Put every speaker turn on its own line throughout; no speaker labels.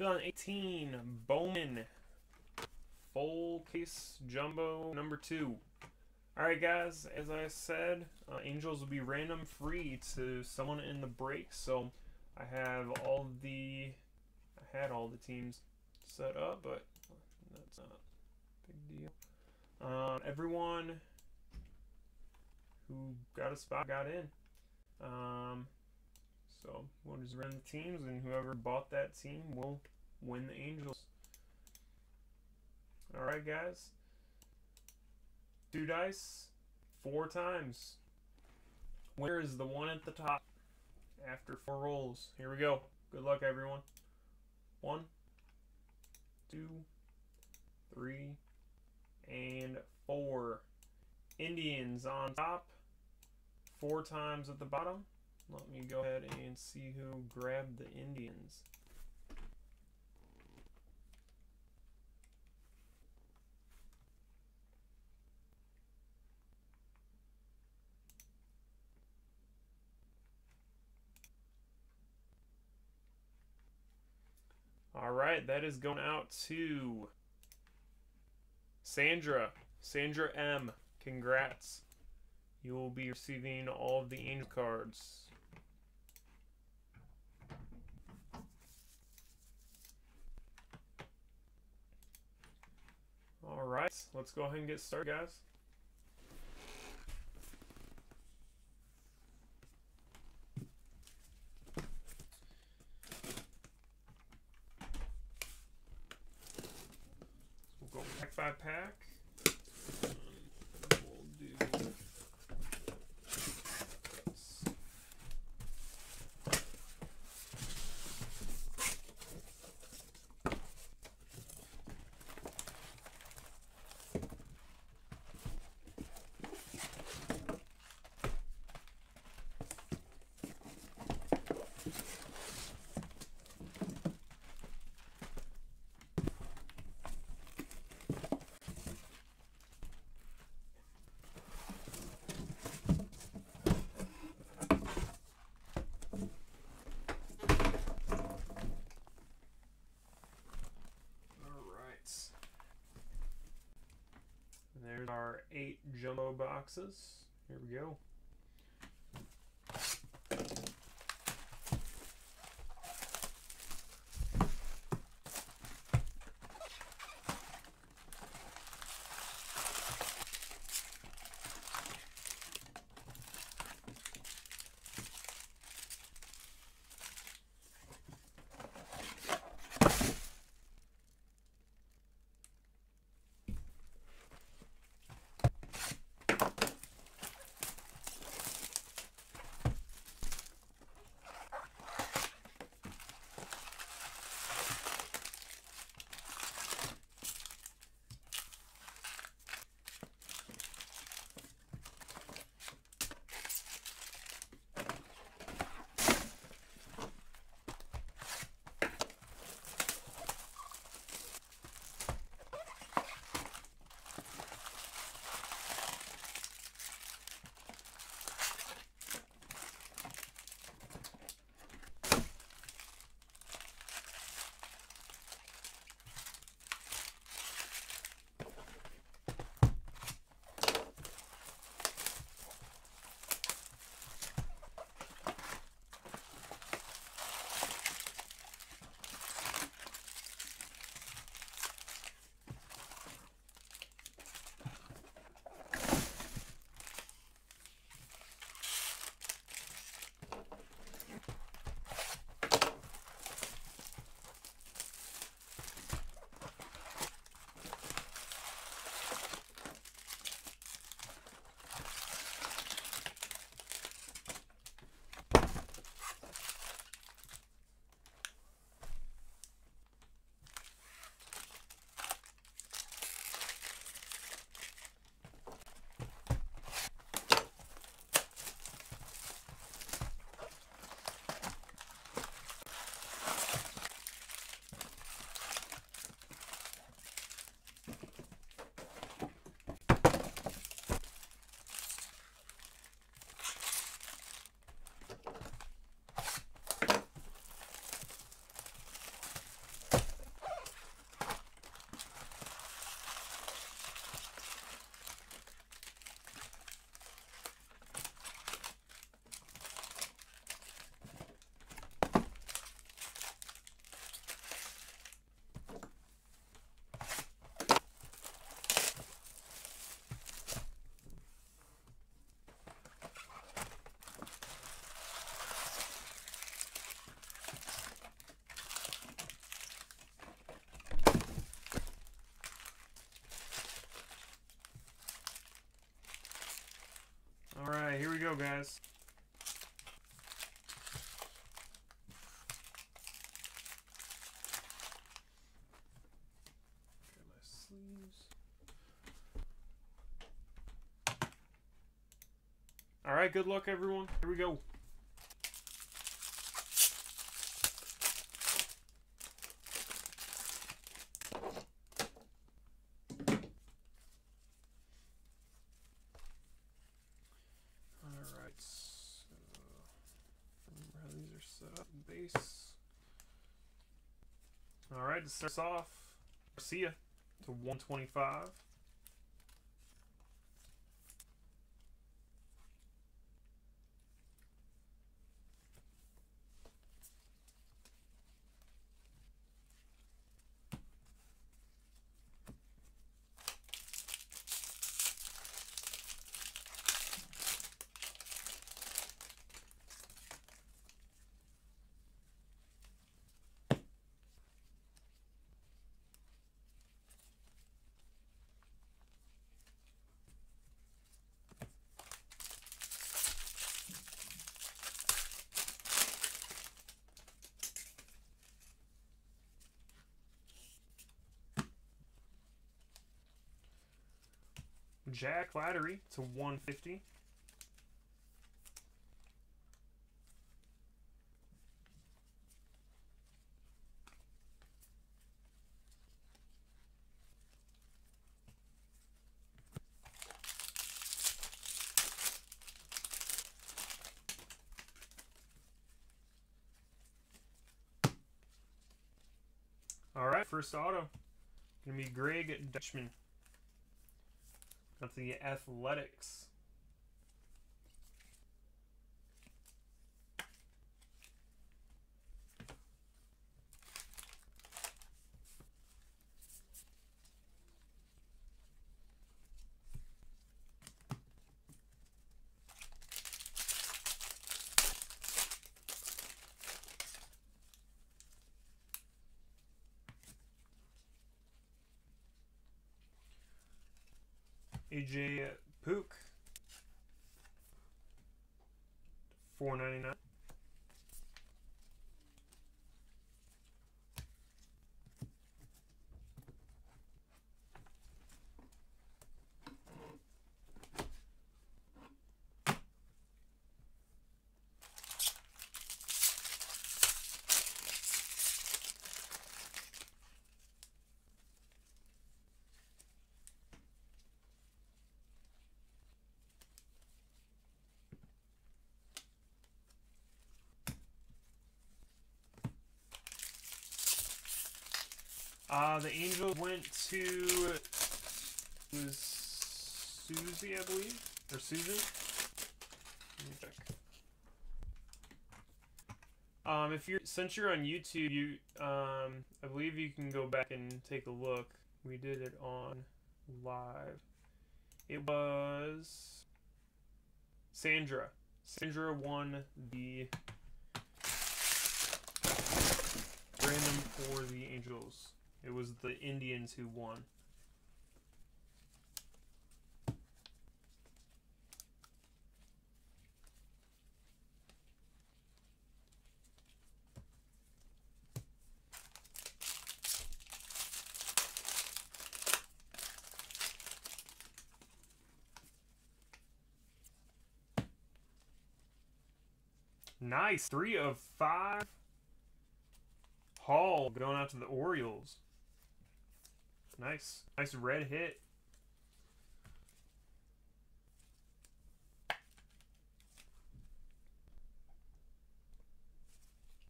2018 Bowman full case jumbo number two. Alright guys, as I said, uh, Angels will be random free to someone in the break, so I have all the, I had all the teams set up, but that's not a big deal. Um, everyone who got a spot got in. Um, so we'll just run the teams, and whoever bought that team will win the Angels. Alright, guys. Two dice, four times. Where is the one at the top after four rolls? Here we go. Good luck, everyone. One, two, three, and four. Indians on top, four times at the bottom. Let me go ahead and see who grabbed the Indians. All right, that is going out to Sandra. Sandra M. Congrats. You will be receiving all of the angel cards. All right, let's go ahead and get started, guys. We'll go pack by pack. We'll do All right. And there's our jumbo boxes. Here we go. Guys. Get my sleeves. All right, good luck, everyone. Here we go. Alright, so remember how these are set up base. Alright, to start us off, Garcia to 125. Jack Lattery to 150. All right, first auto. Gonna be Greg Deichmann. That's the Athletics. AJ Puk. Four ninety nine. Uh, the Angels went to was Susie, I believe, or Susan. Let me check. Um, if you're since you're on YouTube, you um, I believe you can go back and take a look. We did it on live. It was Sandra. Sandra won the random for the Angels. It was the Indians who won. Nice. Three of five. Hall going out to the Orioles. Nice. Nice red hit.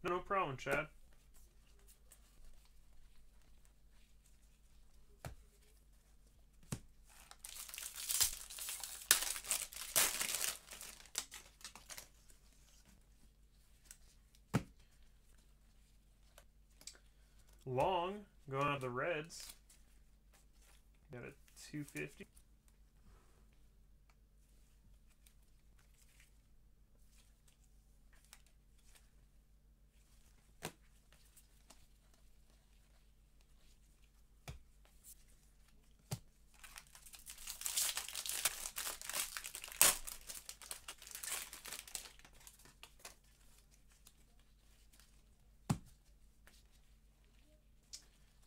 No, problem, Chad. 250.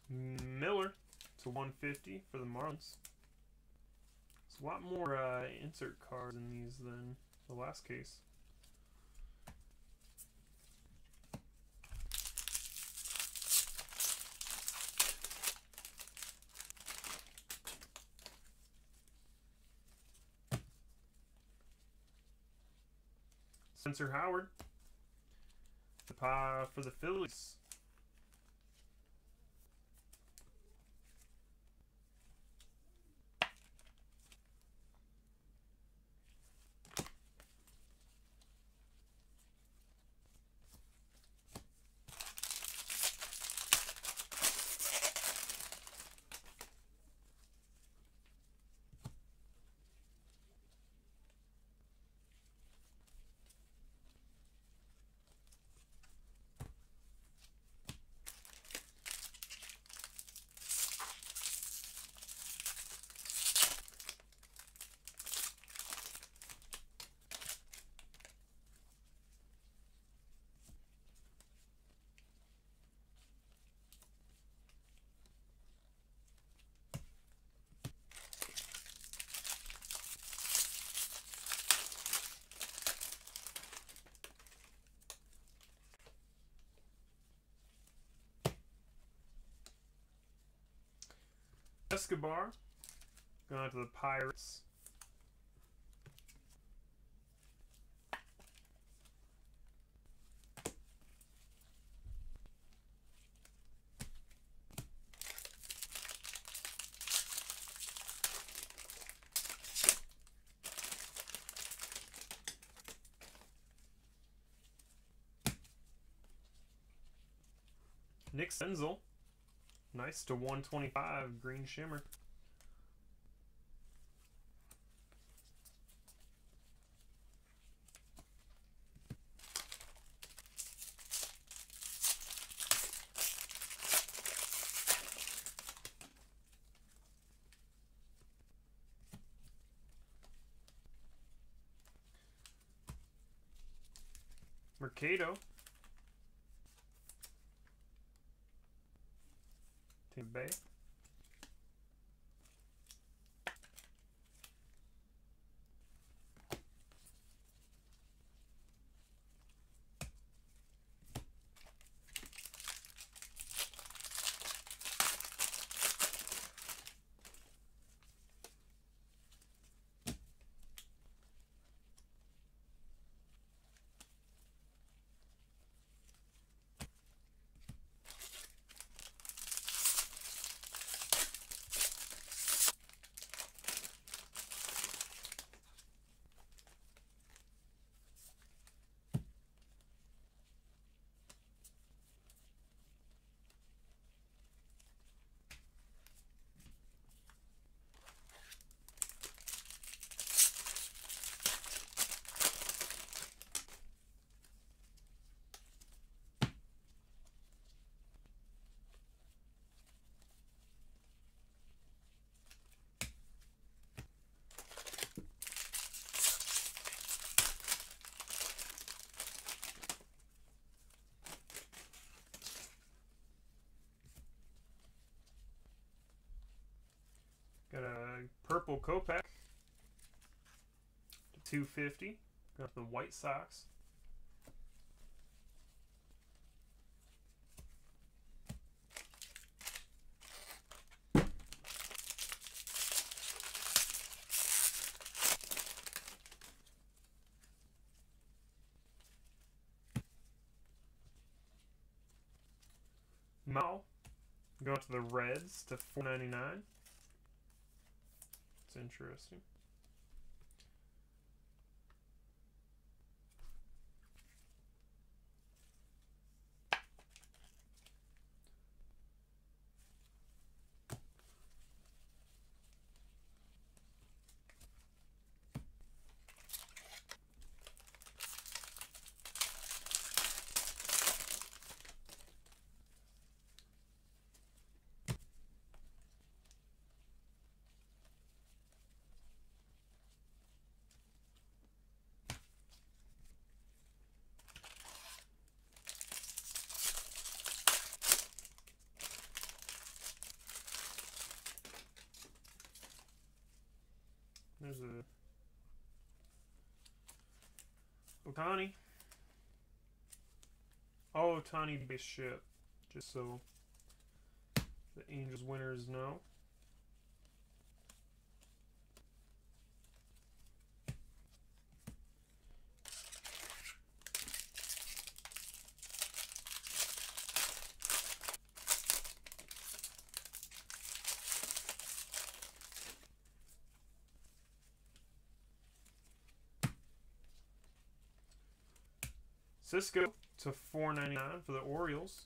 Miller to 150 for the Marlins. A lot more uh, insert cards in these than the last case. Spencer Howard. The pie for the Phillies. Escobar. Going to the Pirates. To 125 green shimmer. Mercado Bay. Got a purple Kopech. 250. Got the White Sox. Mao. Going to the Reds to 499. Interesting. Ohtani. Oh, Ohtani Bishop. Just so the Angels winners know. Cisco to 4.99 for the Orioles.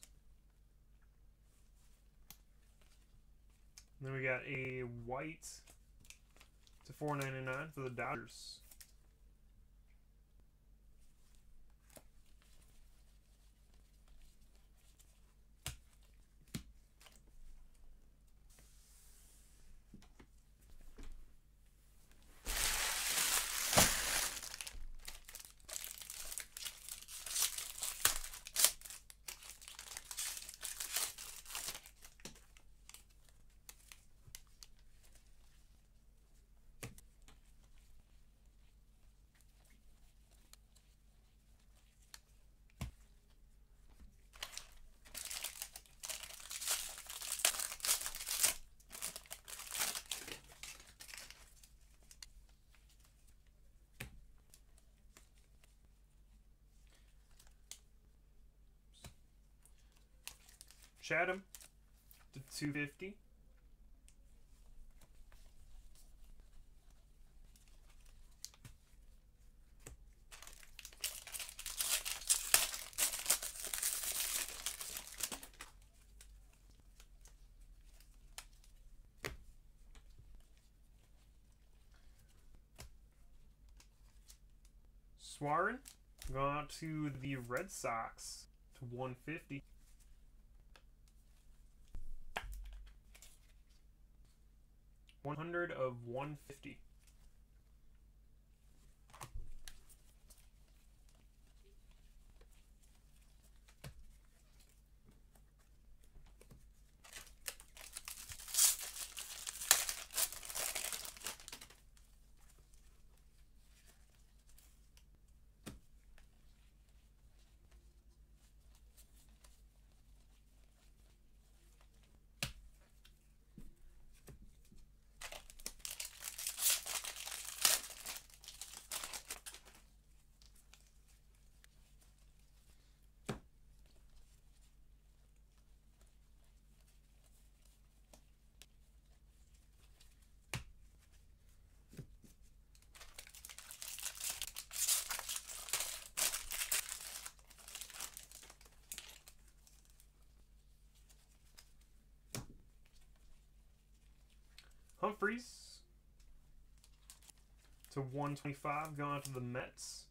And then we got a white to 4.99 for the Dodgers. Chatham to 250. Swarin out to the Red Sox to 150. 100 of 150. To 125 going out to the Mets.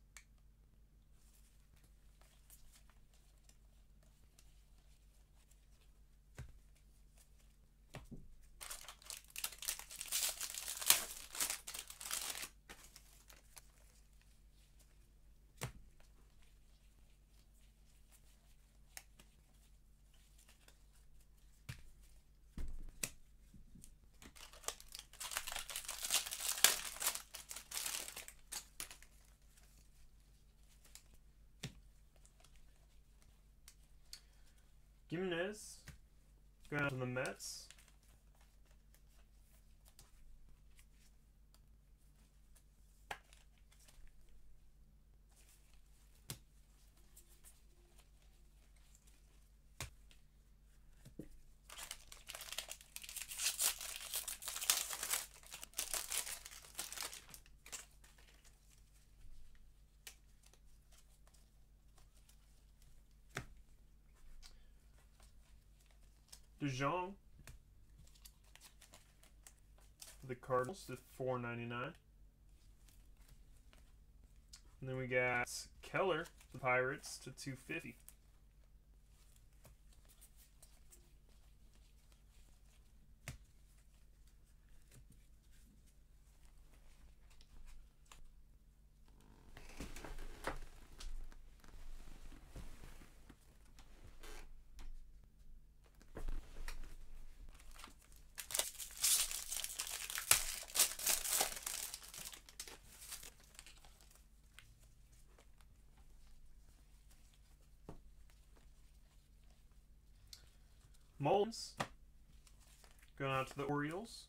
Gimenez going out to the Mets. DeJong. The Cardinals to four ninety nine. And then we got Keller, the Pirates, to two fifty. Mullins. Going out to the Orioles.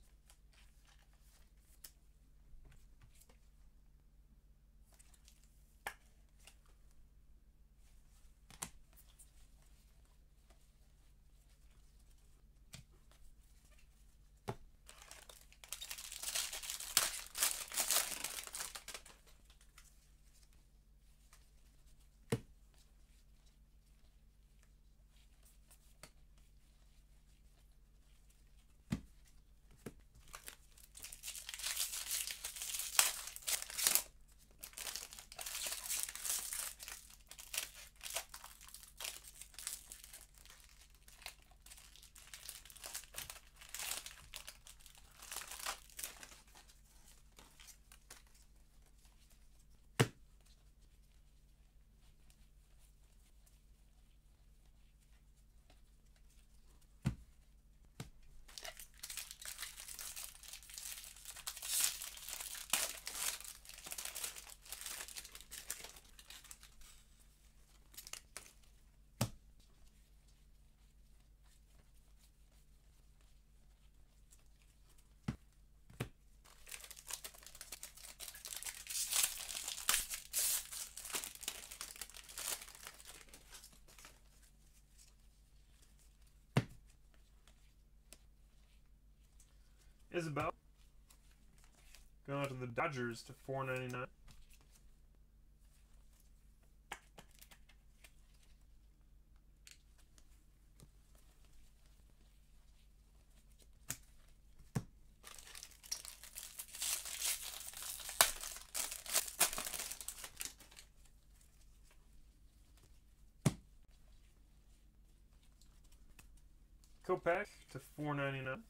Isabel. Going out to the Dodgers to 499. Kopech to 499.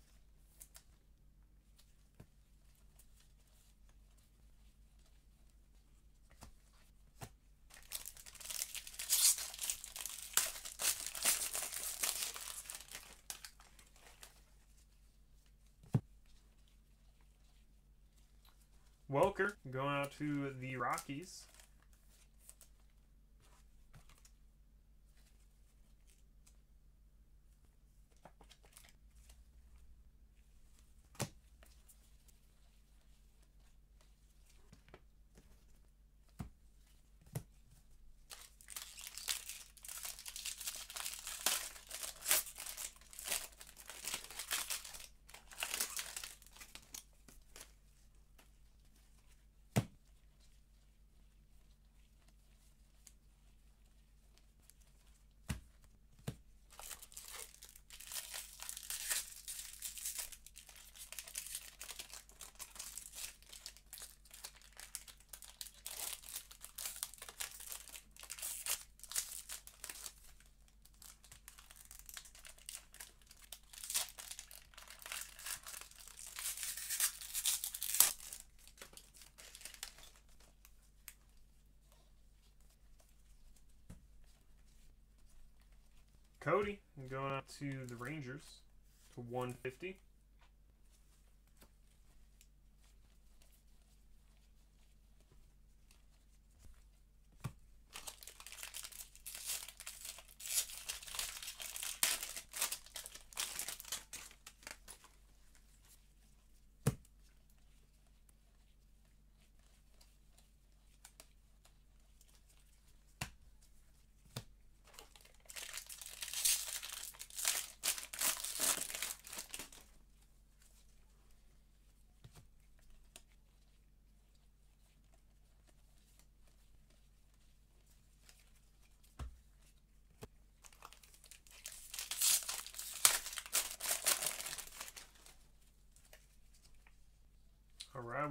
Welker going out to the Rockies. Cody going out to the Rangers to 150.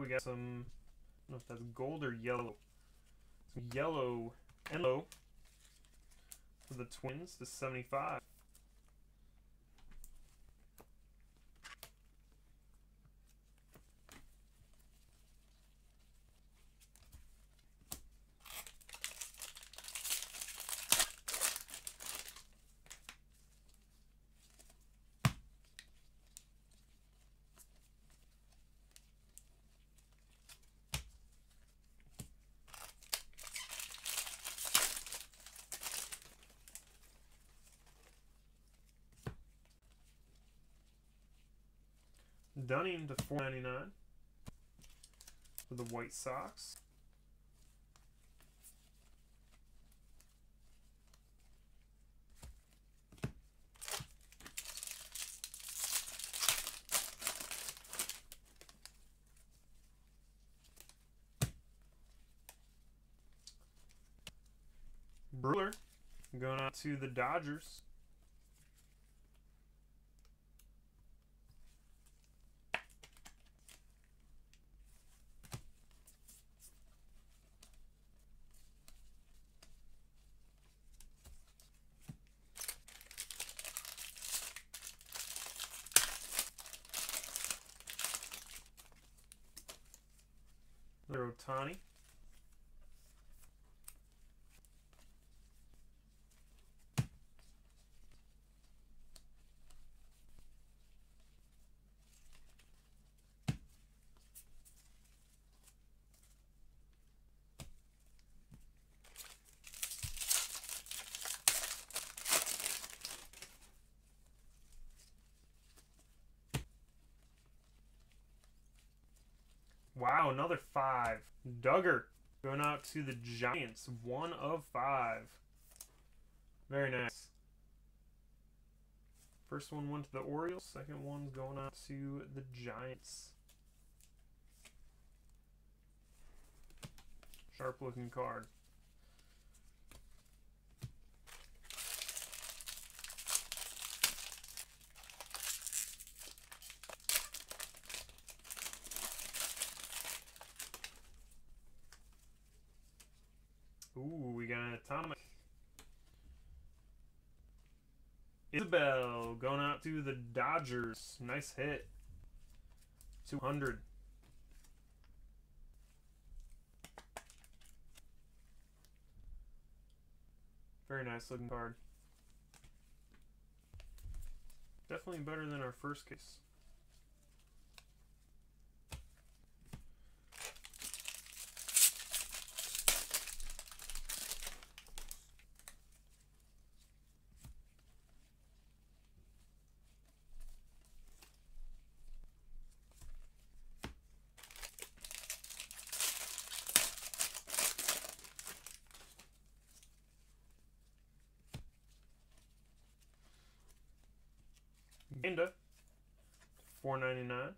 We got some, I don't know if that's gold or yellow. Some yellow Enlow for the Twins to 75. To 499 for the White Sox. Brewer going out to the Dodgers. There, Wow, another five. Duggar going out to the Giants. One of five. Very nice. First one went to the Orioles. Second one's going out to the Giants. Sharp looking card. Ooh, we got an atomic. Isabel going out to the Dodgers. Nice hit. 200. Very nice looking card. Definitely better than our first case. Panda, four ninety nine.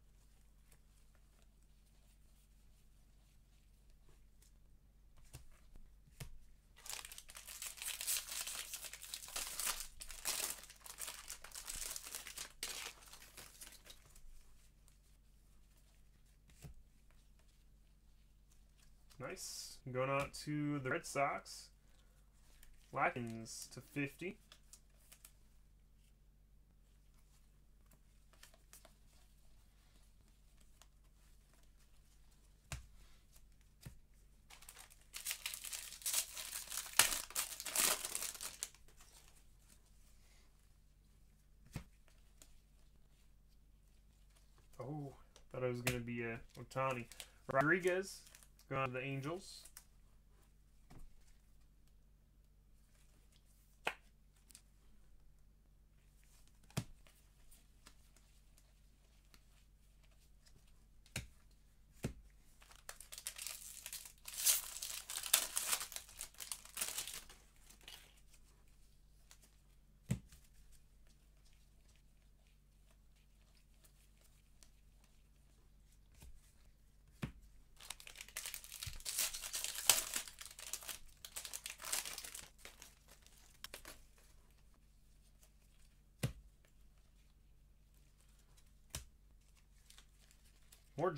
Nice. Going out to the Red Sox. Watkins to 50. Oh, thought it was going to be uh, a Ohtani. Rodriguez going to the Angels.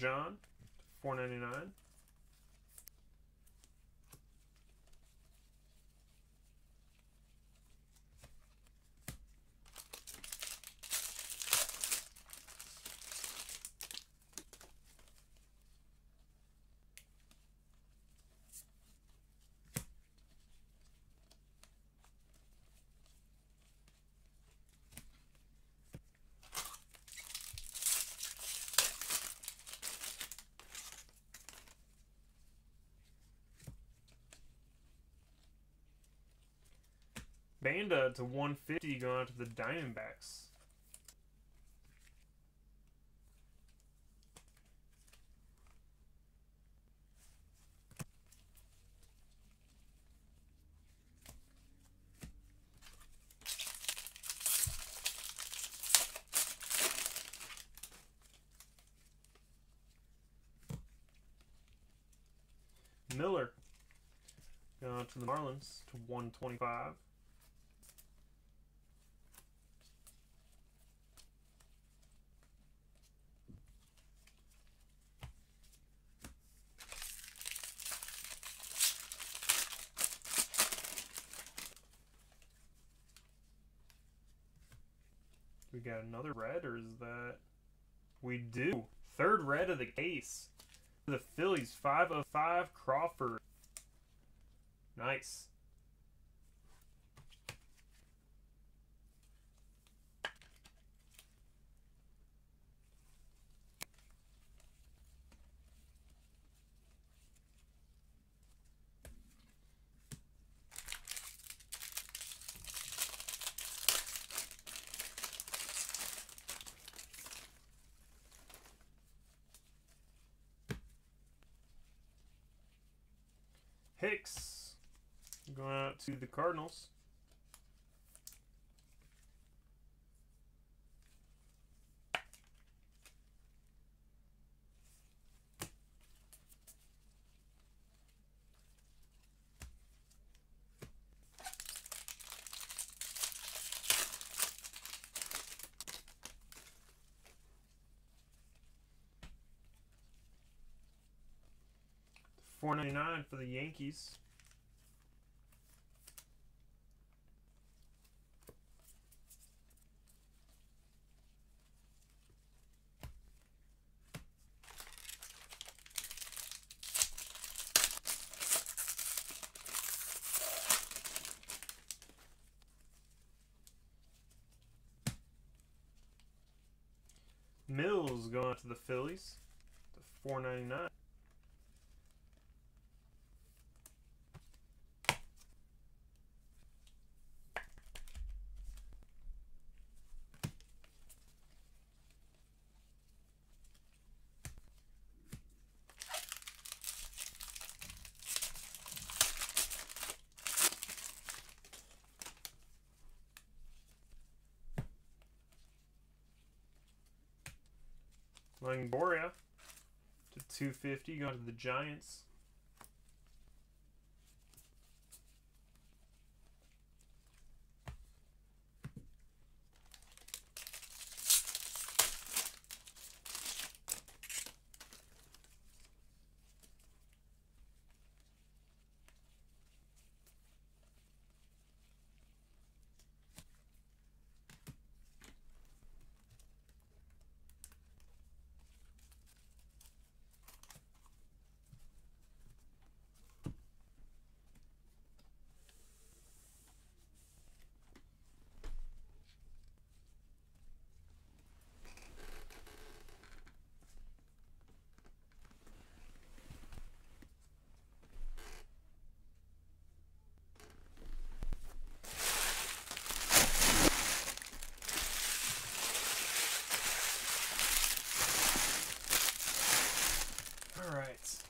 John, four ninety nine. To 150 going out to the Diamondbacks. Miller. Going to the Marlins to 125. Got another red, or is that... We do. Third red of the case. The Phillies, 5 of 5, Crawford. Nice. Hicks going out to the Cardinals. Four ninety nine for the Yankees. Phillies to 499. Longoria to 250 going to the Giants. All right.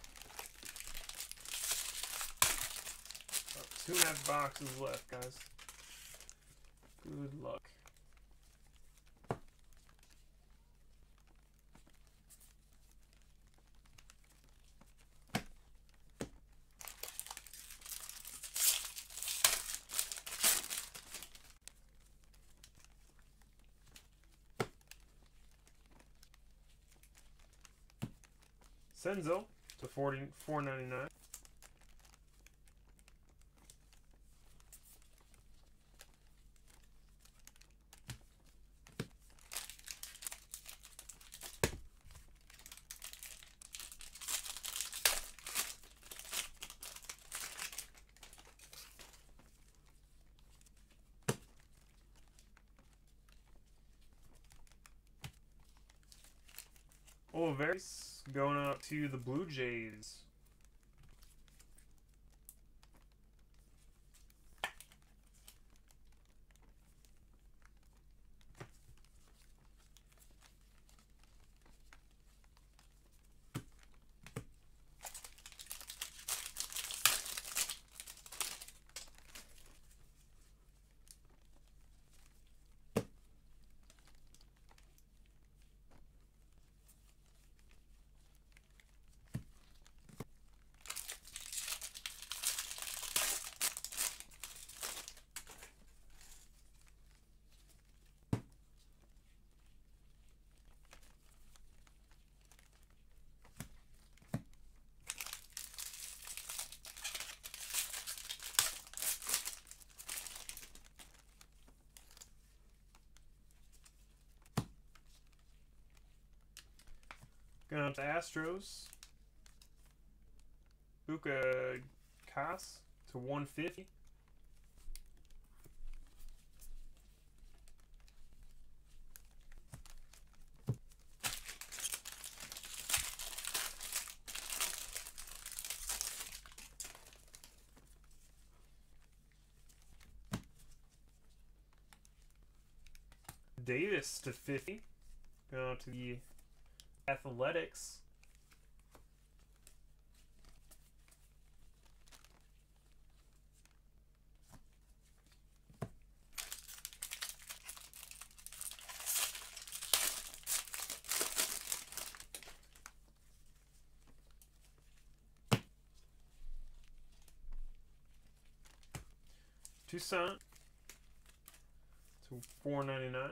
Half boxes left, guys. Good luck. Senzel to 40, 499. Olivares going out to the Blue Jays. To Astros. Buka Kas to 150. Davis to 50. Going out to the Athletics. Toussaint to 4.99. Wow,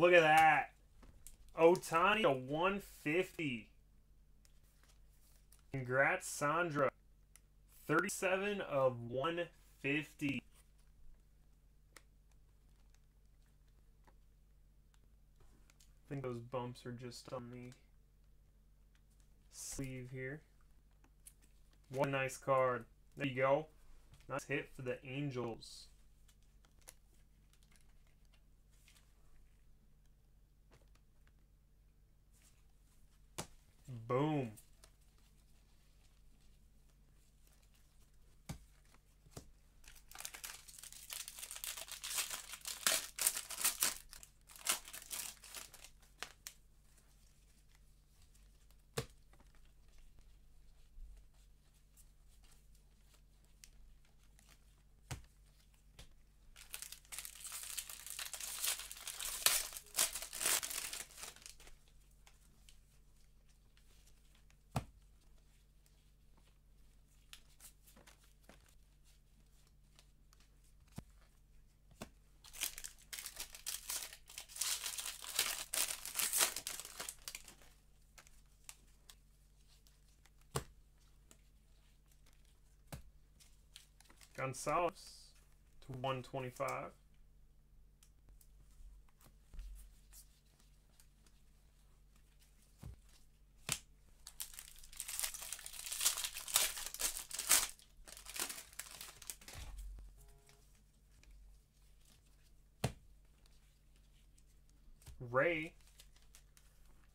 look at that. Ohtani to 150. Congrats, Sandra. 37 of 150. I think those bumps are just on the sleeve here. One nice card. There you go. Nice hit for the Angels. Boom. Gonzalez to 125. Ray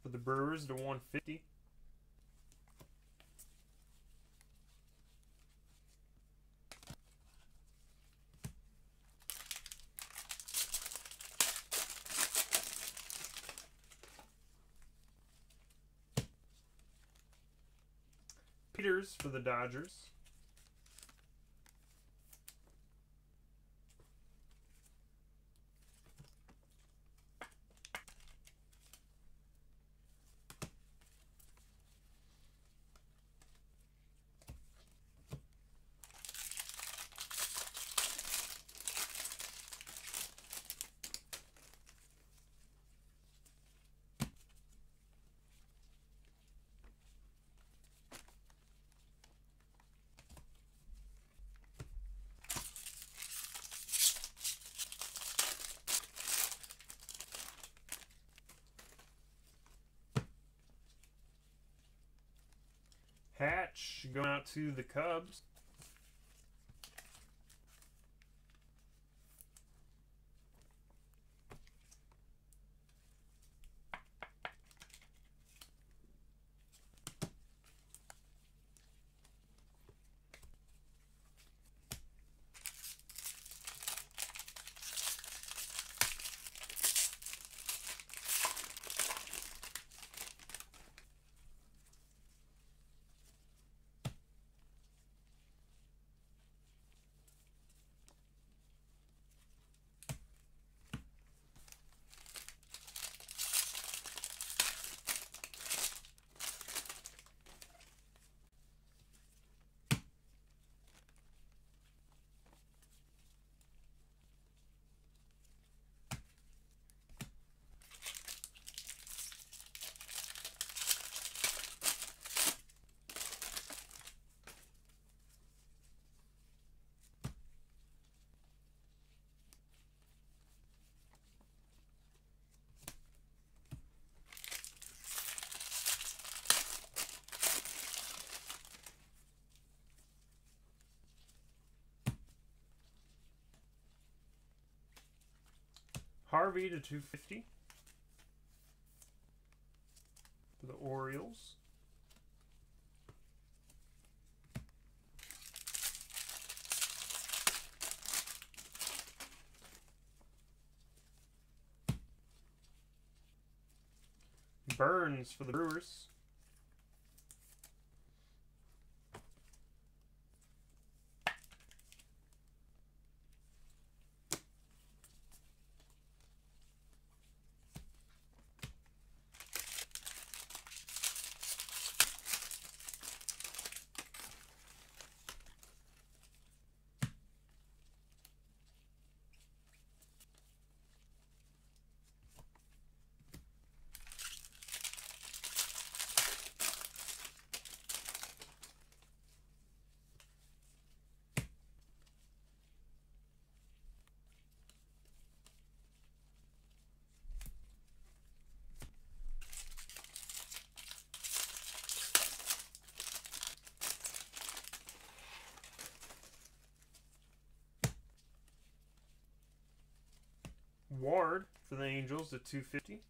for the Brewers to 150. For the Dodgers. Hatch going to the Cubs. Harvey to 250 for the Orioles. Burns for the Brewers. Ward for the Angels to 250.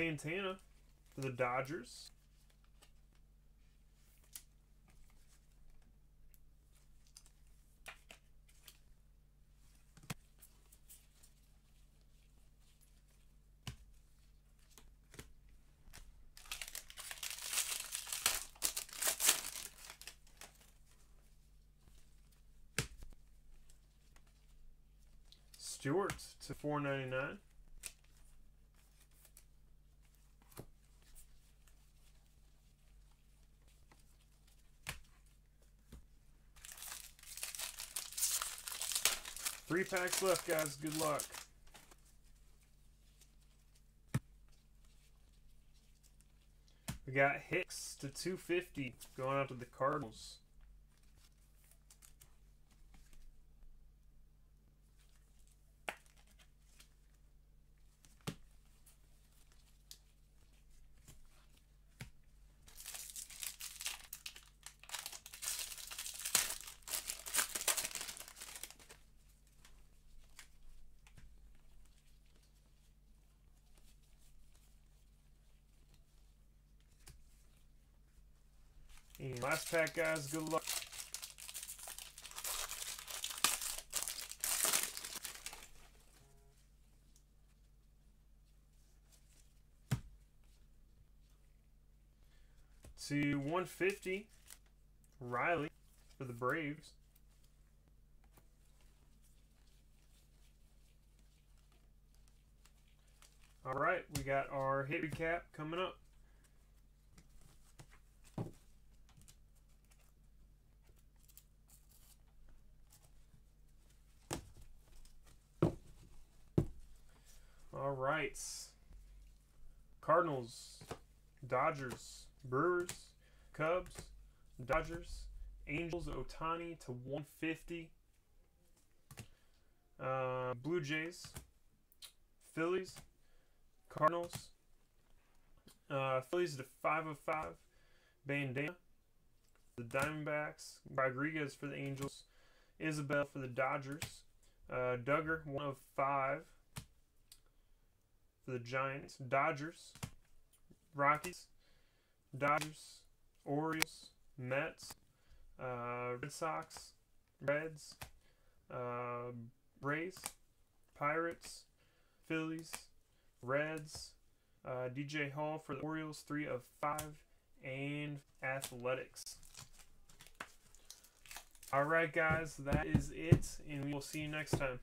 Santana for the Dodgers. Stewart to 499. Three packs left, guys. Good luck. We got Hicks to 250 going out to the Cardinals. And last pack, guys. Good luck. To 150, Riley for the Braves. All right, we got our hit recap coming up. All right. Cardinals, Dodgers, Brewers, Cubs, Dodgers, Angels, Ohtani to 150. Uh, Blue Jays, Phillies, Cardinals, uh, Phillies to 5 of 5. Bandana, the Diamondbacks, Rodriguez for the Angels, Isabel for the Dodgers, uh, Duggar, 1 of 5 for the Giants, Dodgers, Rockies, Dodgers, Orioles, Mets, uh, Red Sox, Reds, uh, Rays, Pirates, Phillies, Reds, uh, DL Hall for the Orioles, 3 of 5, and Athletics. All right, guys, that is it, and we will see you next time.